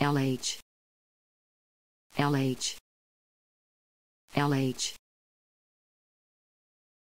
LH LH LH